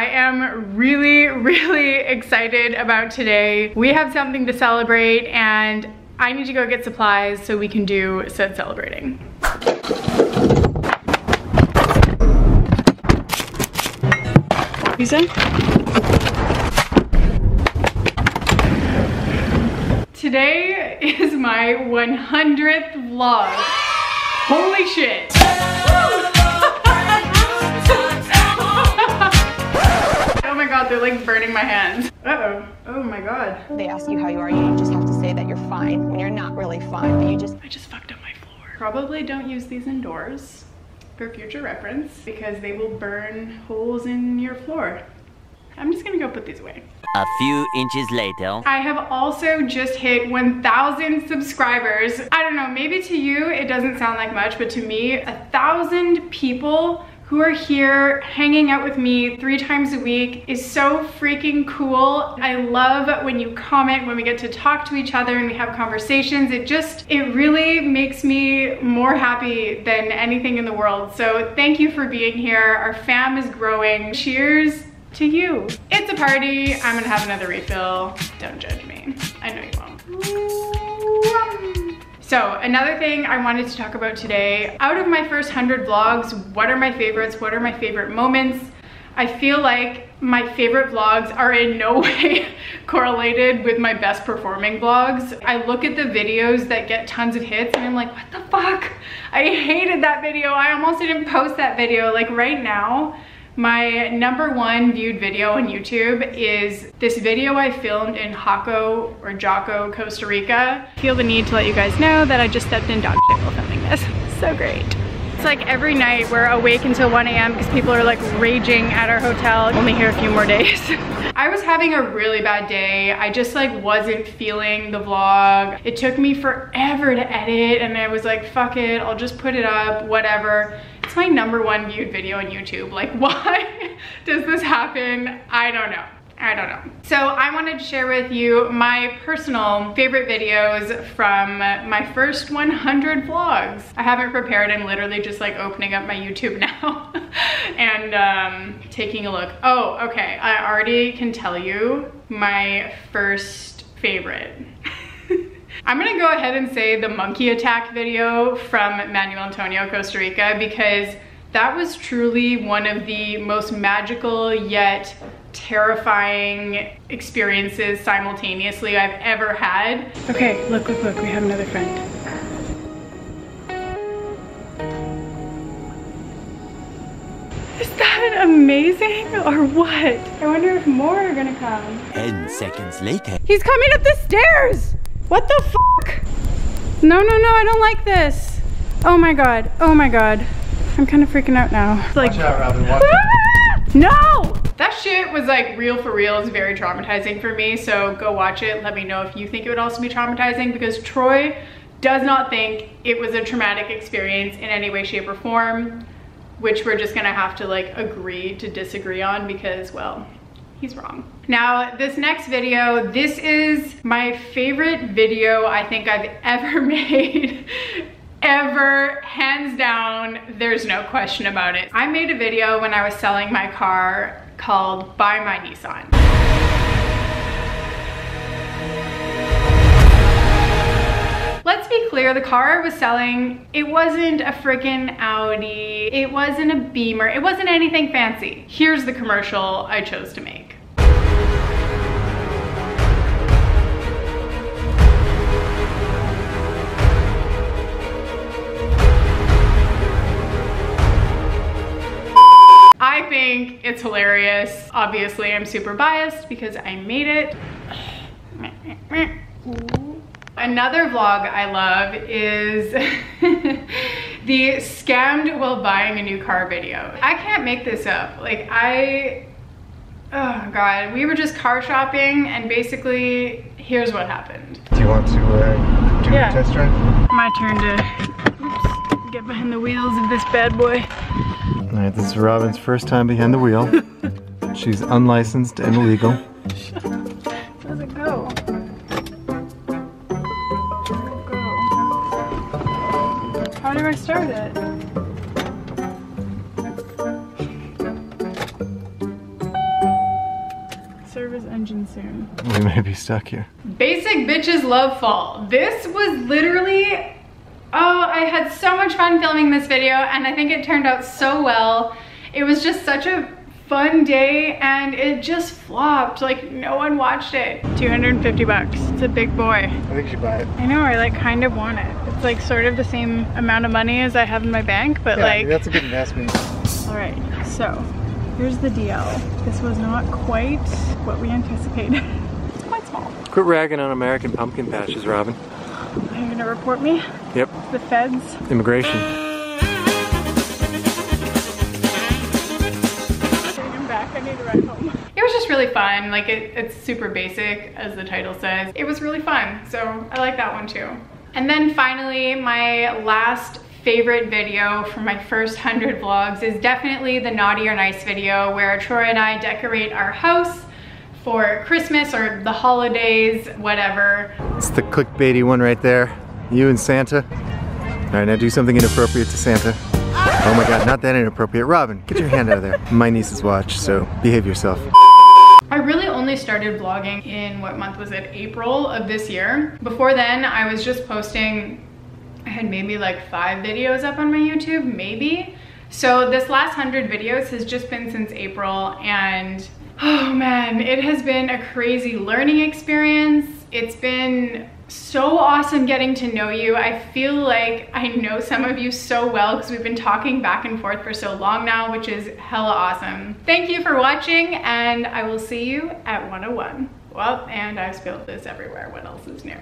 I am really, really excited about today. We have something to celebrate and I need to go get supplies so we can do said celebrating. You Visa? Today is my 100th vlog. Holy shit. Like burning my hands. Uh-oh. Oh my god. They ask you how you are, you just have to say that you're fine when you're not really fine, but you just... I just fucked up my floor. Probably don't use these indoors for future reference because they will burn holes in your floor. I'm just gonna go put these away. A few inches later. I have also just hit 1,000 subscribers. I don't know, maybe to you it doesn't sound like much, but to me, a thousand people who are here hanging out with me three times a week is so freaking cool. I love when you comment, when we get to talk to each other and we have conversations. It just, it really makes me more happy than anything in the world. So thank you for being here. Our fam is growing. Cheers to you. It's a party. I'm gonna have another refill. Don't judge me. I know you won't. So another thing I wanted to talk about today, out of my first 100 vlogs, what are my favorites? What are my favorite moments? I feel like my favorite vlogs are in no way correlated with my best performing vlogs. I look at the videos that get tons of hits and I'm like, what the fuck? I hated that video. I almost didn't post that video. Like right now, my number one viewed video on YouTube is this video I filmed in Jaco or Jaco, Costa Rica. Feel the need to let you guys know that I just stepped in dog shit while filming this. So great. It's like every night we're awake until 1 a.m. because people are like raging at our hotel. Only here a few more days. I was having a really bad day. I just like wasn't feeling the vlog. It took me forever to edit and I was like, fuck it, I'll just put it up, whatever. It's my number one viewed video on YouTube. Like why does this happen? I don't know. I don't know. So I wanted to share with you my personal favorite videos from my first 100 vlogs. I haven't prepared, I'm literally just like opening up my YouTube now and um, taking a look. Oh, okay, I already can tell you my first favorite. I'm gonna go ahead and say the monkey attack video from Manuel Antonio, Costa Rica, because that was truly one of the most magical yet terrifying experiences simultaneously I've ever had. Okay, look, look, look, we have another friend. Is that amazing or what? I wonder if more are gonna come. 10 seconds later. He's coming up the stairs! What the fuck? No, no, no, I don't like this. Oh my god, oh my god. I'm kind of freaking out now. It's like, Watch out, Robyn, watch ah! No! That shit was like real for real. It's very traumatizing for me. So go watch it. Let me know if you think it would also be traumatizing because Troy does not think it was a traumatic experience in any way, shape, or form, which we're just gonna have to like agree to disagree on because, well, he's wrong. Now, this next video, this is my favorite video I think I've ever made ever, hands down, there's no question about it. I made a video when I was selling my car called Buy My Nissan. Let's be clear, the car I was selling, it wasn't a freaking Audi, it wasn't a Beamer, it wasn't anything fancy. Here's the commercial I chose to make. Think it's hilarious. Obviously, I'm super biased because I made it. Another vlog I love is the scammed while buying a new car video. I can't make this up. Like I, oh God, we were just car shopping and basically here's what happened. Do you want to uh, do Yeah. a test drive? My turn to oops, get behind the wheels of this bad boy. All right, this is Robyn's first time behind the wheel. She's unlicensed and illegal. Where's it go? Go. How do I start it? Service engine soon. We may be stuck here. Basic Bitches Love Fall. This was literally, oh, I had so much fun filming this video and I think it turned out so well. It was just such a fun day and it just flopped. Like no one watched it. 250 bucks. It's a big boy. I think you should buy it. I know, I like kind of want it. It's like sort of the same amount of money as I have in my bank, but Yeah, like, that's a good investment. all right, so here's the deal. This was not quite what we anticipated. it's quite small. Quit ragging on American pumpkin patches, Robyn. Are you gonna report me? Yep. The feds? Immigration. Bring him back, I need to ride home. It was just really fun. Like it, it's super basic as the title says. It was really fun. So I like that one too. And then finally, my last favorite video from my first 100 vlogs is definitely the Naughty or Nice video where Troy and I decorate our house for Christmas or the holidays, whatever. It's the clickbaity one right there. You and Santa. All right, now do something inappropriate to Santa. Oh my God, not that inappropriate. Robyn, get your hand out of there. My nieces watch, so behave yourself. I really only started vlogging in, what month was it? April of this year. Before then, I was just posting, I had maybe like five videos up on my YouTube, maybe. So this last 100 videos has just been since April and oh man, it has been a crazy learning experience. It's been so awesome getting to know you. I feel like I know some of you so well because we've been talking back and forth for so long now, which is hella awesome. Thank you for watching and I will see you at 101. Well, and I've spilled this everywhere. What else is new?